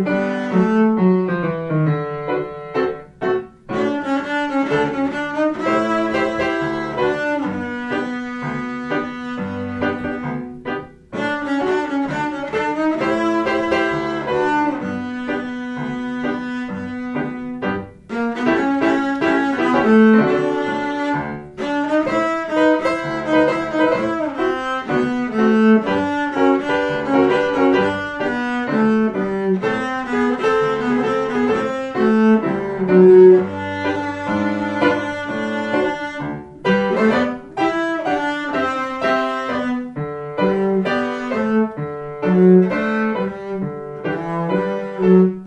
you thank you